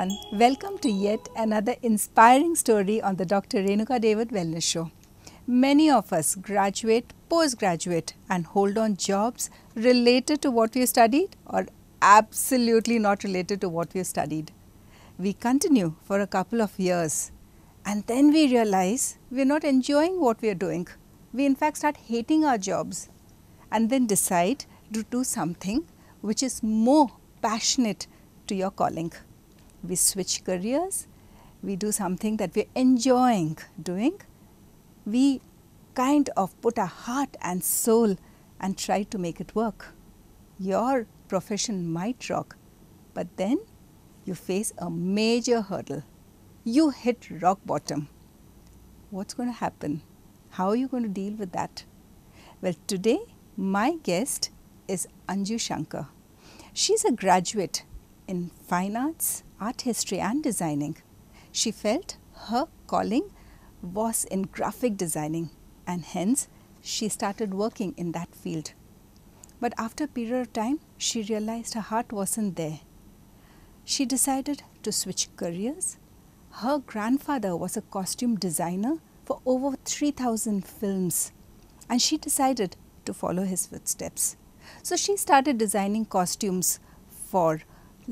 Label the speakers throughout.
Speaker 1: Everyone, welcome to yet another inspiring story on the Dr. Renuka David Wellness Show. Many of us graduate, postgraduate, and hold on jobs related to what we studied or absolutely not related to what we studied. We continue for a couple of years and then we realize we're not enjoying what we're doing. We in fact start hating our jobs and then decide to do something which is more passionate to your calling. We switch careers, we do something that we're enjoying doing, we kind of put our heart and soul and try to make it work. Your profession might rock, but then you face a major hurdle. You hit rock bottom. What's going to happen? How are you going to deal with that? Well, today my guest is Anju Shankar. She's a graduate in fine arts, art history, and designing. She felt her calling was in graphic designing, and hence she started working in that field. But after a period of time, she realized her heart wasn't there. She decided to switch careers. Her grandfather was a costume designer for over 3000 films, and she decided to follow his footsteps. So she started designing costumes for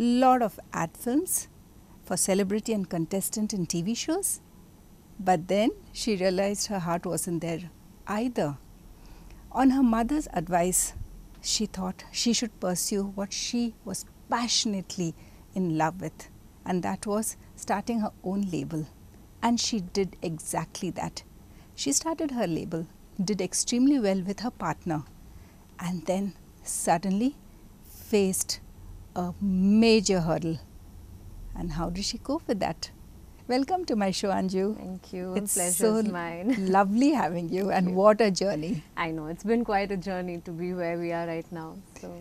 Speaker 1: lot of ad films, for celebrity and contestant in TV shows. But then she realized her heart wasn't there either. On her mother's advice, she thought she should pursue what she was passionately in love with, and that was starting her own label. And she did exactly that. She started her label, did extremely well with her partner, and then suddenly faced a major hurdle. And how did she cope with that? Welcome to my show, Anju.
Speaker 2: Thank you.
Speaker 1: It's
Speaker 2: Pleasure's
Speaker 1: so
Speaker 2: mine.
Speaker 1: lovely having you, and
Speaker 2: you.
Speaker 1: what a journey.
Speaker 2: I know it's been quite a journey to be where we are right now. So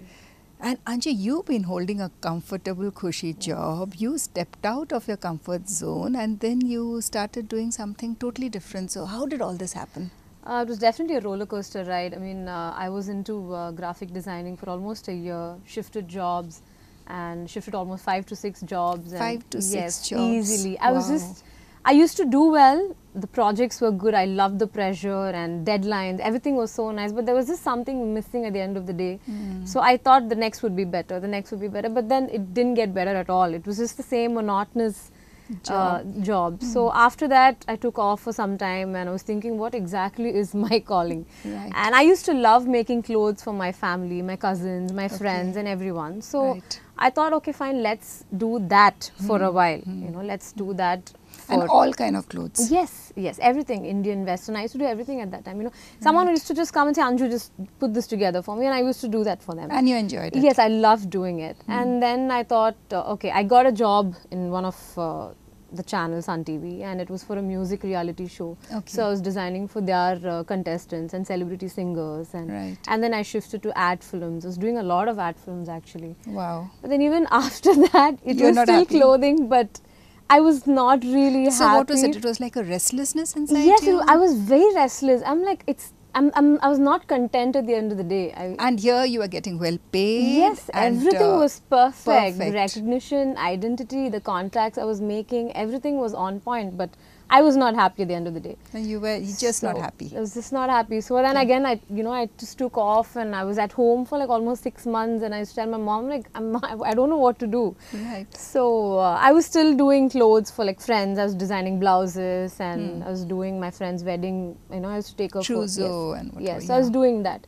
Speaker 1: And Anju, you've been holding a comfortable, cushy job. You stepped out of your comfort zone and then you started doing something totally different. So, how did all this happen?
Speaker 2: uh, it was definitely a roller coaster ride. I mean, uh, I was into uh, graphic designing for almost a year. Shifted jobs and shifted almost five to six jobs. And
Speaker 1: Five to six
Speaker 2: yes,
Speaker 1: jobs.
Speaker 2: easily. I was just. I used to do well. The projects were good. I loved the pressure and deadlines. Everything was so nice. But there was just something missing at the end of the day.
Speaker 1: Hmm.
Speaker 2: So I thought the next would be better. The next would be better. But then it didn't get better at all. It was just the same monotonous uh, job. So after that, I took off for some time and I was thinking, what exactly is my calling?
Speaker 1: Right.
Speaker 2: And I used to love making clothes for my family, my cousins, my friends, and everyone. So
Speaker 1: Right.
Speaker 2: I thought, okay, fine, let's do that for a while. You know, let's do that.
Speaker 1: And
Speaker 2: For
Speaker 1: all kind of clothes.
Speaker 2: Yes, yes, everything Indian, Western. I used to do everything at that time. You know, someone used to just come and say, Anju, just put this together for me, and I used to do that for them.
Speaker 1: And you enjoyed it.
Speaker 2: Yes, I loved doing it. And then I thought, uh, okay, I got a job in one of uh, the channels on TV, and it was for a music reality show.
Speaker 1: Okay.
Speaker 2: So I was designing for their uh, contestants and celebrity singers, and
Speaker 1: Right.
Speaker 2: and then I shifted to ad films. I was doing a lot of ad films actually.
Speaker 1: Wow.
Speaker 2: But then even after that, it
Speaker 1: You were
Speaker 2: was still
Speaker 1: happy?
Speaker 2: clothing, but I was not really
Speaker 1: So,
Speaker 2: happy.
Speaker 1: what was it? It was like a restlessness inside
Speaker 2: Yes,
Speaker 1: you?
Speaker 2: I was very restless. I'm like, it's. I'm, I'm, I was not content at the end of the day. I,
Speaker 1: And here you are getting well paid.
Speaker 2: Yes,
Speaker 1: and,
Speaker 2: everything
Speaker 1: uh,
Speaker 2: was perfect.
Speaker 1: perfect.
Speaker 2: Recognition, identity, the contacts I was making, everything was on point. But I was not happy at the end of the day.
Speaker 1: And you were you just not happy.
Speaker 2: I was just not happy. So then again, I you know I just took off and I was at home for like almost six months. And I used to tell my mom like I'm I don't know what to do.
Speaker 1: Right.
Speaker 2: So uh, I was still doing clothes for like friends. I was designing blouses and
Speaker 1: Hmm.
Speaker 2: I was doing my friend's wedding. You know, I used to take her
Speaker 1: Trousseau
Speaker 2: yes.
Speaker 1: and whatever,
Speaker 2: yes. So I was doing that.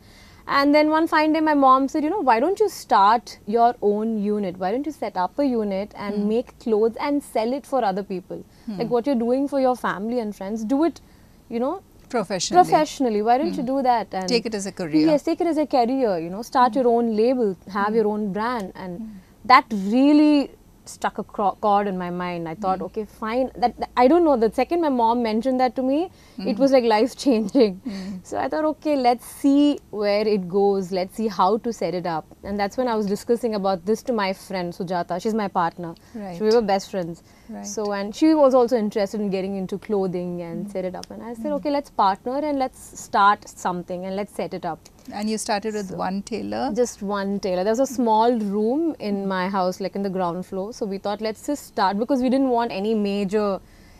Speaker 2: And then one fine day, my mom said, you know, why don't you start your own unit? Why don't you set up a unit and
Speaker 1: Hmm.
Speaker 2: make clothes and sell it for other people? Hmm. Like what you're doing for your family and friends, do it, you know,
Speaker 1: Professionally.
Speaker 2: professionally. Why don't you hmm. do that? And
Speaker 1: Take it as a career.
Speaker 2: Yes, take it as a career. You know, start hmm. your own label, have your own brand, and that really struck a chord in my mind. I thought, hmm. okay, fine. That, that- I don't know. The second my mom mentioned that to me, it hmm. was like life changing. Hmm. So I thought, okay, let's see where it goes. Let's see how to set it up. And that's when I was discussing about this to my friend Sujata. She's my partner.
Speaker 1: Right.
Speaker 2: So we were best friends.
Speaker 1: Right.
Speaker 2: So and she was also interested in getting into clothing and set it up. And I said, okay, let's partner and let's start something and let's set it up.
Speaker 1: And you started with one tailor.
Speaker 2: Just one tailor. There was a small room in my house, like in the ground floor. So we thought, let's just start because we didn't want any major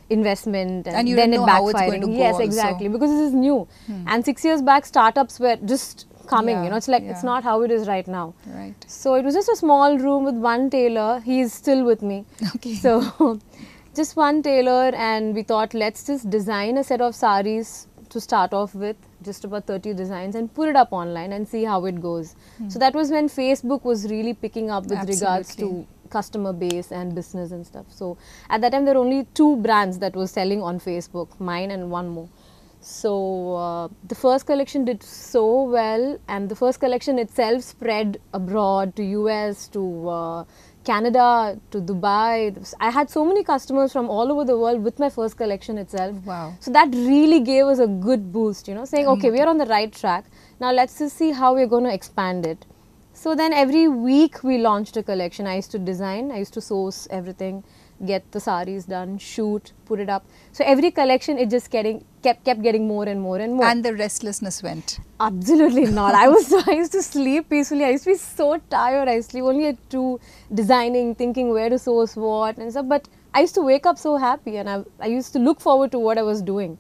Speaker 2: investment and,
Speaker 1: And you
Speaker 2: then it
Speaker 1: know how it's going
Speaker 2: backfiring.
Speaker 1: to go
Speaker 2: yes,
Speaker 1: also.
Speaker 2: exactly. Because this is new. Hmm. And six years back, startups were just coming.
Speaker 1: Yeah,
Speaker 2: you know, it's like it's not how it is right now.
Speaker 1: Right.
Speaker 2: So it was just a small room with one tailor. He is still with me.
Speaker 1: Okay.
Speaker 2: So just one tailor, and we thought let's just design a set of saris to start off with, just about 30 designs, and put it up online and see how it goes. So that was when Facebook was really picking up with regards to customer base and business and stuff. So at that time there were only two brands that were selling on Facebook, mine and one more. So uh, the first collection did so well, and the first collection itself spread abroad to US, to uh, Canada, to Dubai. I had so many customers from all over the world with my first collection itself.
Speaker 1: Wow.
Speaker 2: So that really gave us a good boost, you know, saying, mm. okay, we are on the right track. Now let's just see how we're going to expand it. So then every week we launched a collection. I used to design, I used to source everything, get the saris done, shoot, put it up. So every collection it just getting kept kept getting more and more and more.
Speaker 1: And the restlessness went.
Speaker 2: Absolutely not. I was I used to sleep peacefully. I used to be so tired. I used to sleep only at two, designing, thinking where to source what and stuff. But I used to wake up so happy, and I I used to look forward to what I was doing.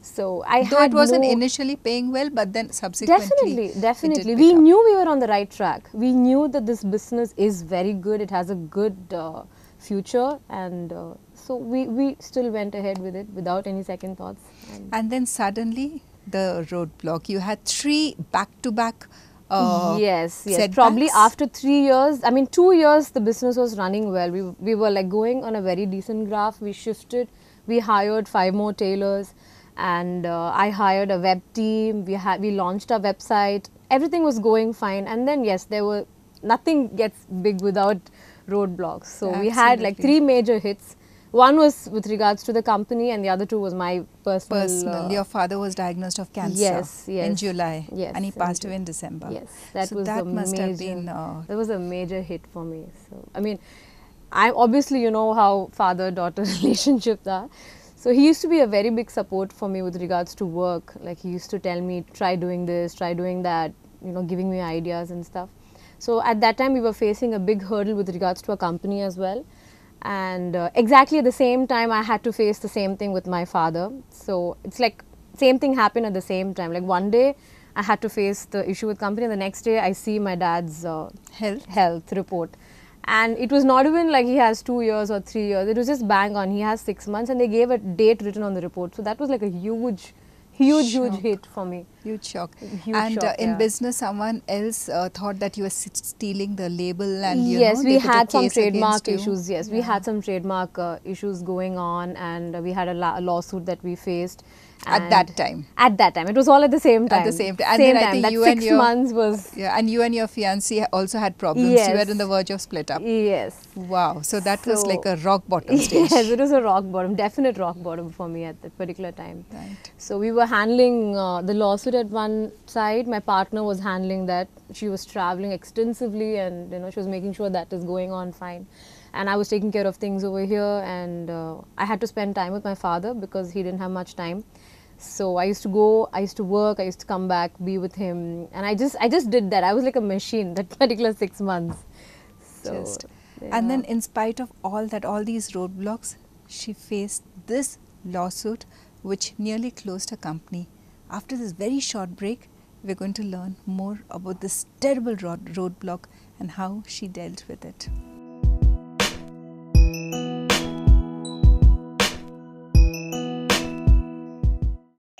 Speaker 2: So I
Speaker 1: Though
Speaker 2: had
Speaker 1: it wasn't
Speaker 2: no-
Speaker 1: initially paying well, but then subsequently.
Speaker 2: Definitely, definitely. We
Speaker 1: up.
Speaker 2: knew we were on the right track. We knew that this business is very good. It has a good uh, future, and uh, so we we still went ahead with it without any second thoughts. And
Speaker 1: And then suddenly the roadblock. You had three back to back.
Speaker 2: yes, yes. Probably after three years, I mean, two years, the business was running well. We, we were like going on a very decent graph. We shifted, we hired five more tailors, and uh, I hired a web team. We had we launched our website. Everything was going fine, and then yes, there were nothing gets big without roadblocks. So we had like three major hits. One was with regards to the company, and the other two was my personal.
Speaker 1: Personal.
Speaker 2: uh,
Speaker 1: Your father was diagnosed of cancer
Speaker 2: Yes, yes. in.
Speaker 1: July.
Speaker 2: Yes,
Speaker 1: And he passed away in December.
Speaker 2: Yes, that
Speaker 1: so
Speaker 2: was
Speaker 1: that
Speaker 2: a
Speaker 1: must
Speaker 2: major,
Speaker 1: have been. Uh,
Speaker 2: that was a major hit for me. So I mean, I obviously you know how father-daughter relationships are. So he used to be a very big support for me with regards to work. Like he used to tell me, try doing this, try doing that. You know, giving me ideas and stuff. So at that time we were facing a big hurdle with regards to a company as well. And uh, exactly at the same time, I had to face the same thing with my father. So it's like same thing happened at the same time. Like one day, I had to face the issue with company, and the next day, I see my dad's uh,
Speaker 1: Health.
Speaker 2: health report. And it was not even like he has two years or three years. It was just bang on. He has six months, and they gave a date written on the report. So that was like a huge, huge, huge hit for me.
Speaker 1: Huge shock.
Speaker 2: Huge
Speaker 1: and uh, in
Speaker 2: yeah.
Speaker 1: business, someone else uh, thought that you were s- stealing the label, and you
Speaker 2: yes,
Speaker 1: know,
Speaker 2: we
Speaker 1: they put a
Speaker 2: had some trademark issues. Yes, we had some trademark uh, issues going on, and uh, we had a, la- a lawsuit that we faced.
Speaker 1: At that time.
Speaker 2: At that time, it was all at the same time.
Speaker 1: At the same time. And then I think you
Speaker 2: six
Speaker 1: and your-
Speaker 2: months was.
Speaker 1: Yeah, and you and your fiancé also had problems. You were on the verge of split up.
Speaker 2: Yes.
Speaker 1: Wow. So that was like a rock bottom stage.
Speaker 2: Yes, it was a rock bottom, definite rock bottom for me at that particular time.
Speaker 1: Right.
Speaker 2: So we were handling uh, the lawsuit at one side. My partner was handling that. She was traveling extensively, and you know she was making sure that is going on fine. And I was taking care of things over here, and uh, I had to spend time with my father because he didn't have much time. So I used to go, I used to work, I used to come back, be with him, and I just, I just did that. I was like a machine that particular six months. So,
Speaker 1: Just. And then, in spite of all that, all these roadblocks, she faced this lawsuit, which nearly closed her company. After this very short break, we're going to learn more about this terrible road roadblock and how she dealt with it.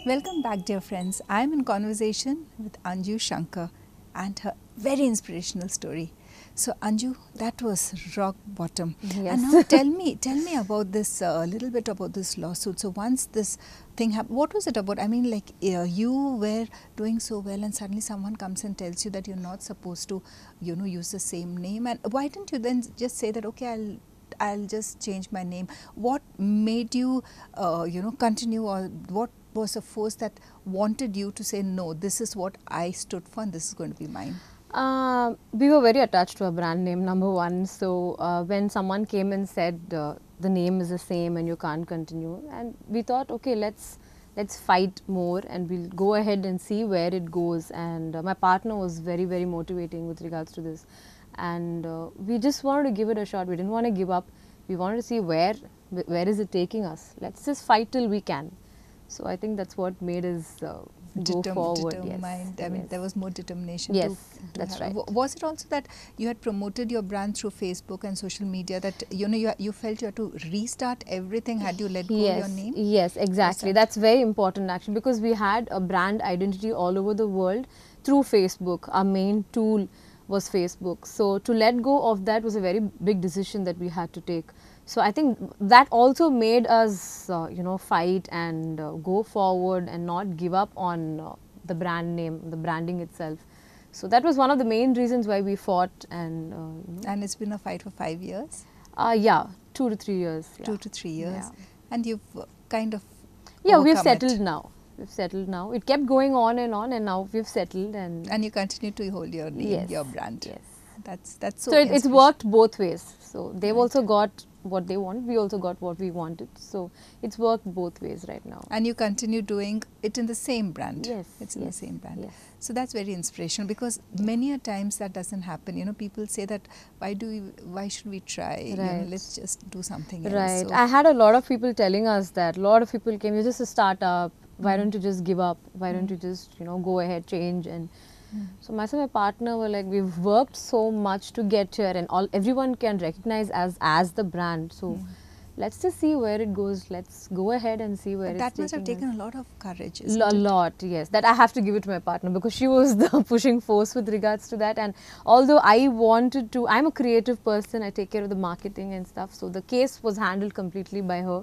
Speaker 1: Welcome back, dear friends. I'm in conversation with Anju Shankar and her very inspirational story. So, Anju, that was rock bottom.
Speaker 2: Yes.
Speaker 1: And now tell me, tell me about this a little bit about this lawsuit. So, once this thing happened, what was it about? I mean, like uh, you were doing so well, and suddenly someone comes and tells you that you're not supposed to, you know, use the same name. And why didn't you then just say that, okay, I'll I'll just change my name. What made you, uh, you know, continue, or what was the force that wanted you to say no? This is what I stood for, and this is going to be mine.
Speaker 2: Uh, we were very attached to our brand name, number one. So uh, when someone came and said uh, the name is the same and you can't continue, and we thought, okay, let's let's fight more and we'll go ahead and see where it goes. And uh, my partner was very very motivating with regards to this. And uh, we just wanted to give it a shot. We didn't want to give up. We wanted to see where where is it taking us. Let's just fight till we can. So i think that's what made us go forward
Speaker 1: determined.
Speaker 2: yes
Speaker 1: I mean,
Speaker 2: yes.
Speaker 1: there was more determination.
Speaker 2: Yes,
Speaker 1: to, to
Speaker 2: that's
Speaker 1: have-
Speaker 2: right.
Speaker 1: wa- Was it also that you had promoted your brand through Facebook and social media that you know you, you felt you had to restart everything? Had you let go
Speaker 2: yes,
Speaker 1: of your name?
Speaker 2: Yes, exactly.
Speaker 1: that?
Speaker 2: That's very important actually because we had a brand identity all over the world through Facebook. Our main tool was Facebook. So to let go of that was a very big decision that we had to take. So I think that also made us, uh, you know, fight and uh, go forward and not give up on uh, the brand name, the branding itself. So that was one of the main reasons why we fought and, uh,
Speaker 1: And it's been a fight for five years,
Speaker 2: uh, yeah, two to three years. Yeah.
Speaker 1: two to three years,
Speaker 2: Yeah.
Speaker 1: and you've uh, kind of
Speaker 2: Yeah, we've
Speaker 1: overcome it.
Speaker 2: settled now. We've settled now. It kept going on and on, and now we've settled. And,
Speaker 1: and you continue to hold your name,
Speaker 2: yes,
Speaker 1: your brand.
Speaker 2: Yes.
Speaker 1: That's that's so.
Speaker 2: So, it, it's worked both ways. So they've
Speaker 1: Right.
Speaker 2: also got what they want. We also got what we wanted. So it's worked both ways right now.
Speaker 1: And you continue doing it in the same brand.
Speaker 2: Yes,
Speaker 1: It's in the same brand.
Speaker 2: yes.
Speaker 1: So that's very inspirational because many a times that doesn't happen. You know, people say that why do we, why should we try? You know,
Speaker 2: Right.
Speaker 1: let's just do something else.
Speaker 2: Right.
Speaker 1: So
Speaker 2: I had a lot of people telling us that. A lot of people came, you're just a startup. Why hmm. don't you just give up? Why don't hmm. you just, you know, go ahead, change? And so myself and my partner were like, we've worked so much to get here and all everyone can recognize as as the brand. So let's just see where it goes. Let's go ahead and see where
Speaker 1: But that must have taken
Speaker 2: us.
Speaker 1: a lot of courage.
Speaker 2: a lot yes that i have to give it to my partner because she was the pushing force with regards to that and although i wanted to i'm a creative person i take care of the marketing and stuff so the case was handled completely by her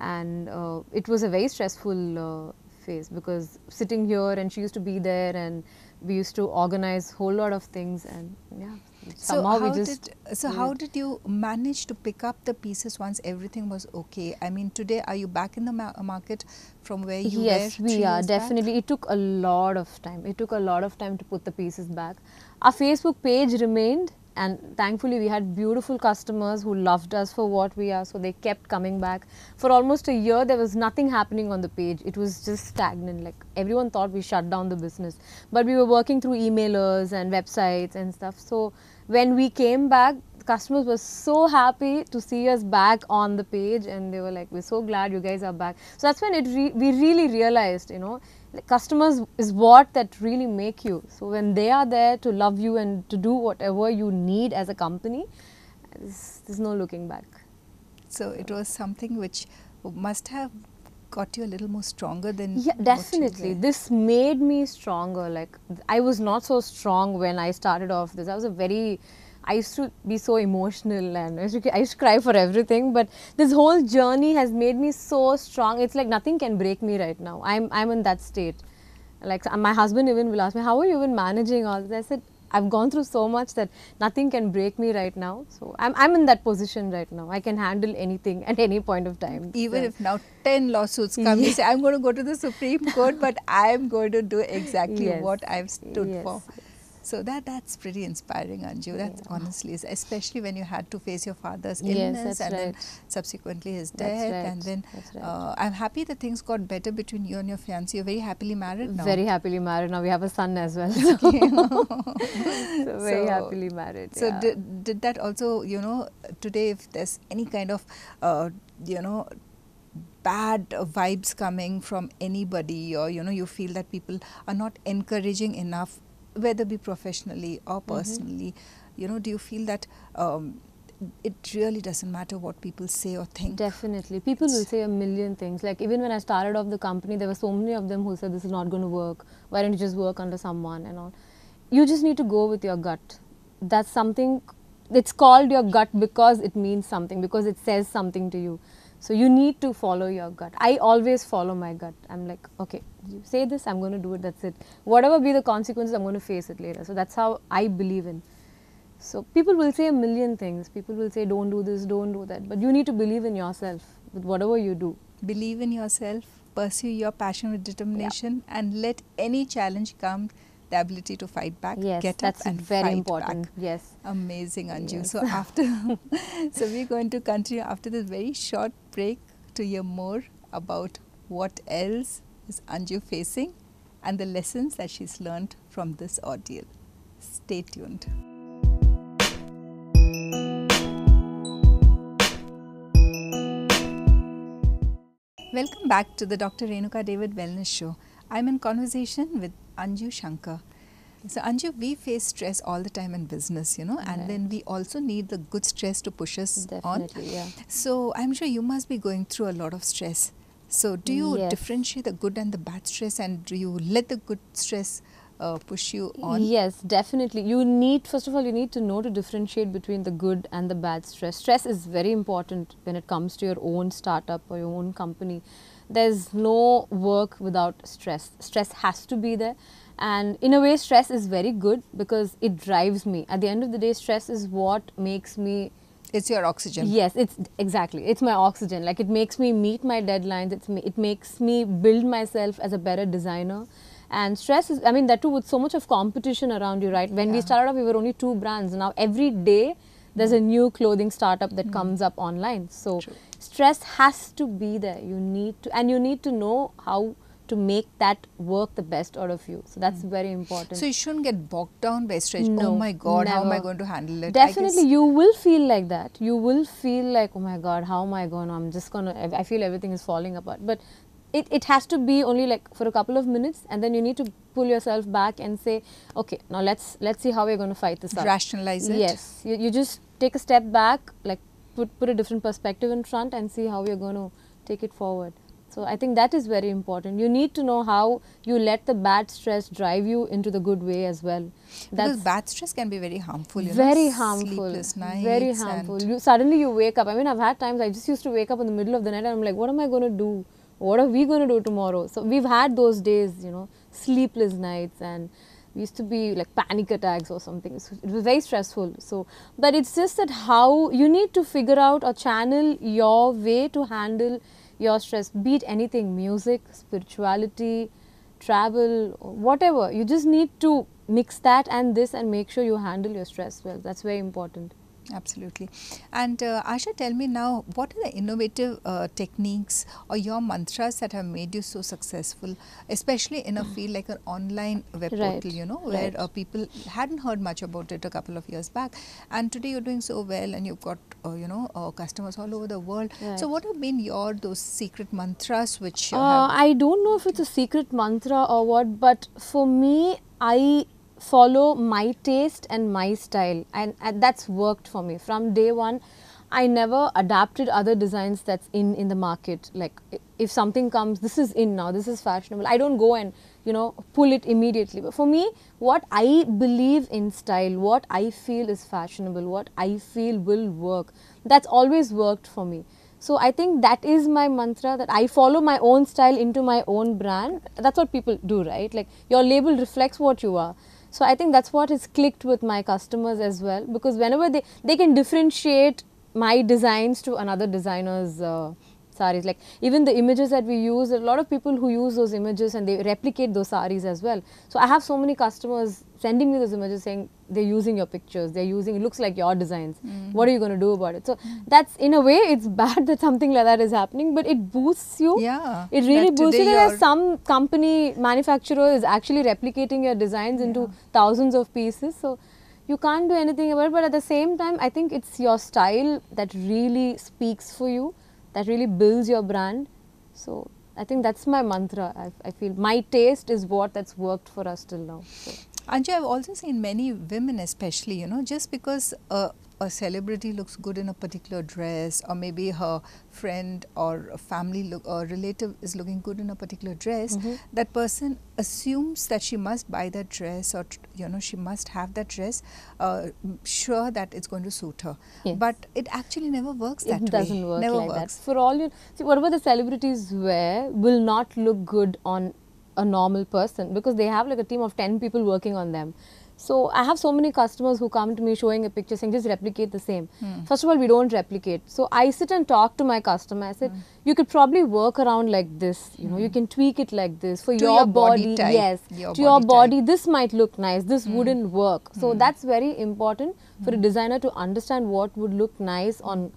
Speaker 2: and uh, it was a very stressful uh, phase because sitting here and she used to be there and we used to organize whole lot of things and yeah
Speaker 1: So
Speaker 2: somehow
Speaker 1: how
Speaker 2: we just
Speaker 1: did so how did you manage to pick up the pieces once everything was okay? I mean, today are you back in the ma- market from where you
Speaker 2: yes,
Speaker 1: were?
Speaker 2: we are
Speaker 1: back?
Speaker 2: definitely. It took a lot of time. It took a lot of time to put the pieces back. Our Facebook page remained, and thankfully we had beautiful customers who loved us for what we are. So they kept coming back. For almost a year, there was nothing happening on the page. It was just stagnant. Like everyone thought we shut down the business, but we were working through emailers and websites and stuff. So when we came back, customers were so happy to see us back on the page and they were like we're so glad you guys are back so that's when it re- we really realized you know customers is what that really make you. So when they are there to love you and to do whatever you need as a company there's, there's no looking back.
Speaker 1: So it was something which must have got you a little more stronger than
Speaker 2: yeah definitely. This made me stronger. Like i was not so strong when i started off this. I was a very i used to be so emotional and I used, to, I used to cry for everything but this whole journey has made me so strong it's like nothing can break me right now i'm i'm in that state like uh, my husband even will ask me how are you even managing all this i said I've gone through so much that nothing can break me right now. So I'm, I'm in that position right now. I can handle anything at any point of time.
Speaker 1: Even
Speaker 2: So-
Speaker 1: if now 10 lawsuits come, you say, I'm going to go to the Supreme Court, but I'm going to do exactly
Speaker 2: Yes.
Speaker 1: what I've stood
Speaker 2: Yes,
Speaker 1: for. So that that's pretty inspiring, Anju. That honestly is, especially when you had to face your father's
Speaker 2: Yes,
Speaker 1: illness and then subsequently his death,
Speaker 2: right,
Speaker 1: and then
Speaker 2: right.
Speaker 1: uh, I'm happy that things got better between you and your fiance. You're very happily married now.
Speaker 2: Very happily married now. We have a son as well. So, so very
Speaker 1: So-
Speaker 2: happily married.
Speaker 1: So
Speaker 2: yeah.
Speaker 1: did, did that also, you know, today if there's any kind of, uh, you know, bad vibes coming from anybody or, you know, you feel that people are not encouraging enough, whether be professionally or
Speaker 2: Mm-hmm.
Speaker 1: personally, you know, do you feel that um, it really doesn't matter what people say or think?
Speaker 2: Definitely. People will say a million things. Like even when I started off the company, there were so many of them who said this is not going to work. Why don't you just work under someone and all? You just need to go with your gut. That's something. It's called your gut because it means something because it says something to you. So you need to follow your gut. I always follow my gut. I'm like, okay, you say this, I'm going to do it. That's it. Whatever be the consequences, I'm going to face it later. So that's how I believe in. So people will say a million things. People will say, don't do this, don't do that. But you need to believe in yourself with whatever you do.
Speaker 1: Believe in yourself, pursue your passion with determination, and let any challenge come, the ability to fight back,
Speaker 2: Yes,
Speaker 1: get up and
Speaker 2: very
Speaker 1: fight
Speaker 2: important.
Speaker 1: back.
Speaker 2: Yes.
Speaker 1: Amazing, Anju.
Speaker 2: Yes.
Speaker 1: So after, so we're going to continue after this very short break to hear more about what else is Anju facing and the lessons that she's learned from this ordeal. Stay tuned. Welcome back to the Dr. Renuka David Wellness Show. I'm in conversation with Anju Shankar. So, Anju, we face stress all the time in business, you know, and
Speaker 2: Right.
Speaker 1: then we also need the good stress to push us on.
Speaker 2: Definitely, yeah.
Speaker 1: So, I'm sure you must be going through a lot of stress. So, do you
Speaker 2: Yes.
Speaker 1: differentiate the good and the bad stress, and do you let the good stress uh, push you on?
Speaker 2: Yes, definitely. You need, first of all, you need to know to differentiate between the good and the bad stress. Stress is very important when it comes to your own startup or your own company. There's no work without stress. Stress has to be there. And in a way, stress is very good because it drives me. At the end of the day, stress is what makes me
Speaker 1: It's your oxygen.
Speaker 2: Yes, it's exactly. It's my oxygen. Like it makes me meet my deadlines. It's me, it makes me build myself as a better designer. And stress is, I mean, that too with so much of competition around you, right? When we started off, we were only two brands. Now every day there's a new clothing startup that mm. comes up online. So
Speaker 1: True.
Speaker 2: Stress has to be there. You need to, and you need to know how to make that work the best out of you. So that's hmm. very important.
Speaker 1: So you shouldn't get bogged down by stress. oh my God, how am I going to handle it?
Speaker 2: Definitely, you will feel like that. You will feel like, oh my God, how am I going? to I'm just gonna. I I feel everything is falling apart. But it, it has to be only like for a couple of minutes, and then you need to pull yourself back and say, okay, now let's let's see how we're going to fight this out.
Speaker 1: rationalize it.
Speaker 2: Yes, you, you just take a step back, like put put a different perspective in front, and see how you're going to take it forward. So I think that is very important. You need to know how you let the bad stress drive you into the good way as well.
Speaker 1: Because bad stress can be very harmful. You know,
Speaker 2: very harmful
Speaker 1: Sleepless nights.
Speaker 2: very harmful you suddenly you wake up i mean i've had times i just used to wake up in the middle of the night and i'm like what am i going to do what are we going to do tomorrow so we've had those days you know sleepless nights and used to be like panic attacks or something. So it was very stressful. So but it's just that how you need to figure out or channel your way to handle your stress be it anything music spirituality travel whatever. You just need to mix that and this and make sure you handle your stress well. That's very important
Speaker 1: Absolutely. And uh, Asha, tell me now, what are the innovative uh, techniques or your mantras that have made you so successful, especially in a field like an online web
Speaker 2: Right,
Speaker 1: portal, you know, where
Speaker 2: right.
Speaker 1: uh, people hadn't heard much about it a couple of years back. And today you're doing so well and you've got, uh, you know, uh, customers all over the world. So what have been your, those secret mantras which uh,
Speaker 2: Uh, I don't know if it's a secret mantra or what, but for me, I follow my taste and my style, and, and that's worked for me from day one. I never adapted other designs that's in in the market. Like if something comes, this is in now, this is fashionable. I don't go and you know pull it immediately. But for me, what I believe in style, what I feel is fashionable, what I feel will work, that's always worked for me. So I think that is my mantra that I follow my own style into my own brand. That's what people do, right? Like your label reflects what you are. So I think that's what has clicked with my customers as well because whenever they they can differentiate my designs to another designer's uh, saris like even the images that we use a lot of people who use those images and they replicate those saris as well. So i have so many customers sending me those images saying they're using your pictures they're using it looks like your designs. Mm-hmm. What are you going to do about it? So mm-hmm. that's in a way it's bad that something like that is happening but it boosts you.
Speaker 1: Yeah,
Speaker 2: it really boosts you
Speaker 1: today
Speaker 2: There are
Speaker 1: you're-
Speaker 2: some company manufacturer is actually replicating your designs into thousands of pieces. So you can't do anything about it but at the same time i think it's your style that really speaks for you that really builds your brand so i think that's my mantra i, I feel my taste is what that's worked for us till now so.
Speaker 1: Anju, I've also seen many women, especially, you know, just because a, a celebrity looks good in a particular dress, or maybe her friend or a family look or relative is looking good in a particular dress,
Speaker 2: Mhm.
Speaker 1: that person assumes that she must buy that dress or, you know, she must have that dress, uh, sure that it's going to suit her.
Speaker 2: Yes.
Speaker 1: But it actually never works that way.
Speaker 2: it
Speaker 1: way.
Speaker 2: doesn't work
Speaker 1: never
Speaker 2: like
Speaker 1: works.
Speaker 2: that for all you see whatever the celebrities wear will not look good on a normal person because they have like a team of 10 people working on them so i have so many customers who come to me showing a picture saying just replicate the same.
Speaker 1: Hmm.
Speaker 2: first of all we don't replicate. So i sit and talk to my customer. I said you could probably work around like this. You know you can tweak it like this for
Speaker 1: Hmm.
Speaker 2: Your,
Speaker 1: your body
Speaker 2: body, yes.
Speaker 1: Your
Speaker 2: to your
Speaker 1: body type.
Speaker 2: body this might look nice. This wouldn't work. So that's very important for a designer to understand what would look nice on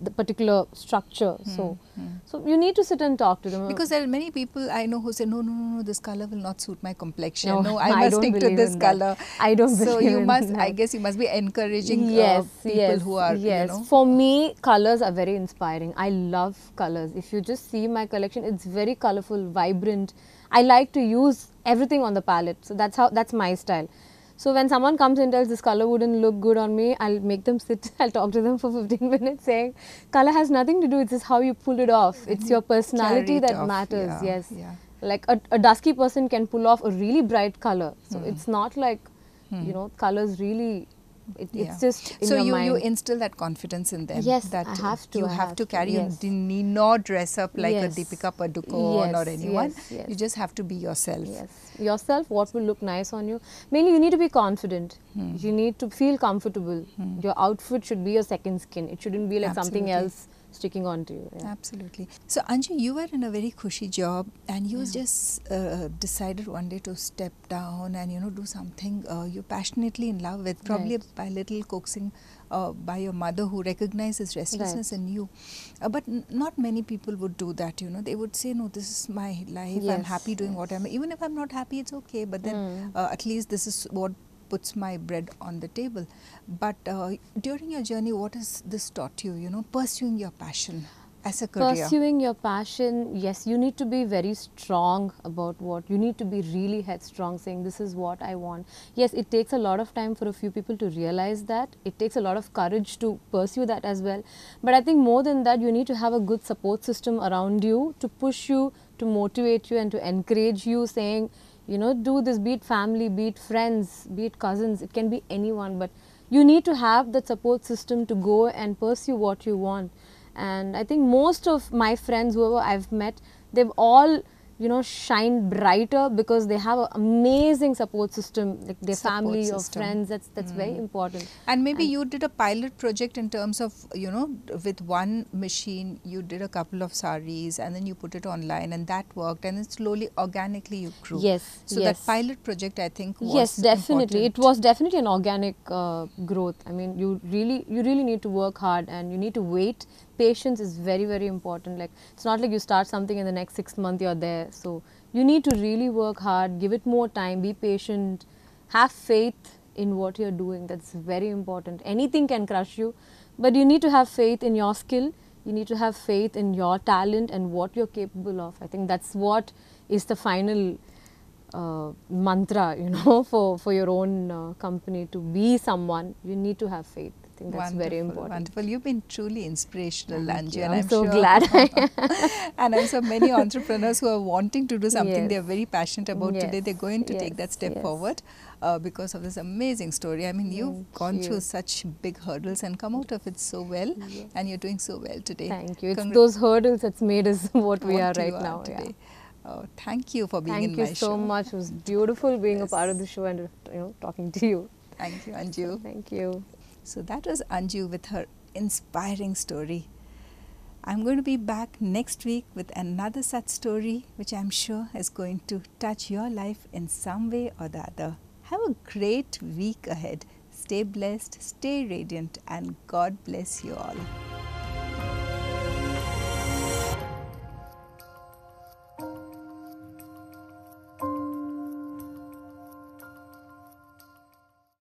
Speaker 2: the particular structure. So, so you need to sit and talk to them.
Speaker 1: Because there are many people I know who say, no, no, no, no, this color will not suit my complexion.
Speaker 2: No,
Speaker 1: No, I
Speaker 2: I
Speaker 1: must
Speaker 2: don't
Speaker 1: stick to
Speaker 2: believe
Speaker 1: this
Speaker 2: in that.
Speaker 1: color.
Speaker 2: I don't
Speaker 1: So
Speaker 2: believe
Speaker 1: you
Speaker 2: in
Speaker 1: must, I guess, you must be encouraging
Speaker 2: yes,
Speaker 1: uh, people
Speaker 2: yes,
Speaker 1: who are,
Speaker 2: yes.
Speaker 1: you know.
Speaker 2: For me, colors are very inspiring. I love colors. If you just see my collection, it's very colorful, vibrant. I like to use everything on the palette. So that's how that's my style. So when someone comes and tells this color wouldn't look good on me, I'll make them sit. I'll talk to them for 15 minutes, saying, "Color has nothing to do. It's just how you pull it off. It's your personality that
Speaker 1: off,
Speaker 2: matters.
Speaker 1: yeah,
Speaker 2: yes.
Speaker 1: yeah.
Speaker 2: Like a, a dusky person can pull off a really bright color. So
Speaker 1: Hmm.
Speaker 2: it's not like you know colors really. It,
Speaker 1: Yeah.
Speaker 2: It's just
Speaker 1: so you,
Speaker 2: mind.
Speaker 1: you instill that confidence in them.
Speaker 2: Yes,
Speaker 1: that
Speaker 2: I have to,
Speaker 1: You
Speaker 2: I
Speaker 1: have,
Speaker 2: have
Speaker 1: to carry.
Speaker 2: yes.
Speaker 1: You need not dress up like
Speaker 2: Yes.
Speaker 1: a Deepika Padukone
Speaker 2: Yes,
Speaker 1: or anyone.
Speaker 2: yes, yes.
Speaker 1: You just have to be yourself.
Speaker 2: Yes, yourself, what will look nice on you. Mainly, you need to be confident.
Speaker 1: Hmm.
Speaker 2: You need to feel comfortable. Your outfit should be your second skin. It shouldn't be like something else sticking on to you. Yeah.
Speaker 1: Absolutely. So Anju, you were in a very cushy job, and you just uh, decided one day to step down and you know do something uh, you're passionately in love with, probably
Speaker 2: Right.
Speaker 1: by little coaxing uh, by your mother who recognizes restlessness in you. Uh, but n- not many people would do that. You know, they would say, "No, this is my life. I'm happy doing what I'm. Even if I'm not happy, it's okay. But then
Speaker 2: Mm.
Speaker 1: uh, at least this is what." Puts my bread on the table but uh, during your journey what has this taught you you know pursuing your passion as a career
Speaker 2: Pursuing your passion, yes, you need to be very strong about what you need to be really headstrong, saying this is what I want. Yes, it takes a lot of time for a few people to realize that. It takes a lot of courage to pursue that as well. But I think more than that, you need to have a good support system around you to push you, to motivate you, and to encourage you, saying, you know, do this, be it family, be it friends, be it cousins, it can be anyone, but you need to have that support system to go and pursue what you want. And i think most of my friends whoever i've met they've all you know shine brighter because they have an amazing support system like their
Speaker 1: Support
Speaker 2: family or friends that's that's very important.
Speaker 1: And maybe
Speaker 2: And-
Speaker 1: you did a pilot project in terms of, you know, with one machine, you did a couple of saris and then you put it online and that worked and then slowly, organically you grew.
Speaker 2: yes
Speaker 1: So
Speaker 2: yes.
Speaker 1: that pilot project, I think, was
Speaker 2: yes definitely.
Speaker 1: important.
Speaker 2: it was definitely an organic uh, growth. I mean you really you really need to work hard and you need to wait patience is very very important. Like it's not like you start something in the next 6 months you're there. So you need to really work hard give it more time be patient have faith in what you're doing. That's very important. Anything can crush you but you need to have faith in your skill. You need to have faith in your talent and what you're capable of. I think that's what is the final uh, mantra, you know, for, for your own uh, company to be someone, you need to have faith. I think that's very
Speaker 1: Wonderful,
Speaker 2: important.
Speaker 1: Wonderful. You've been truly inspirational,
Speaker 2: Thank
Speaker 1: Anju. and
Speaker 2: I'm
Speaker 1: I'm
Speaker 2: so
Speaker 1: sure-
Speaker 2: glad
Speaker 1: and I'm so many entrepreneurs who are wanting to do something
Speaker 2: Yes.
Speaker 1: they're very passionate about today. They're going to take that step
Speaker 2: yes.
Speaker 1: forward uh, because of this amazing story. I mean, you've
Speaker 2: Thank
Speaker 1: gone through such big hurdles and come out of it so well,
Speaker 2: Yes.
Speaker 1: and you're doing so well today.
Speaker 2: Thank you. It's those hurdles that's made us what we are
Speaker 1: what you
Speaker 2: right now. yeah.
Speaker 1: today. Oh, thank you for being
Speaker 2: Thank
Speaker 1: in
Speaker 2: you
Speaker 1: my
Speaker 2: so
Speaker 1: show.
Speaker 2: much. It was beautiful being a part of the show and you know talking to you.
Speaker 1: Thank you, Anju.
Speaker 2: Thank you.
Speaker 1: So that was Anju with her inspiring story. I'm going to be back next week with another such story, which I'm sure is going to touch your life in some way or the other. Have a great week ahead. Stay blessed, stay radiant, and God bless you all.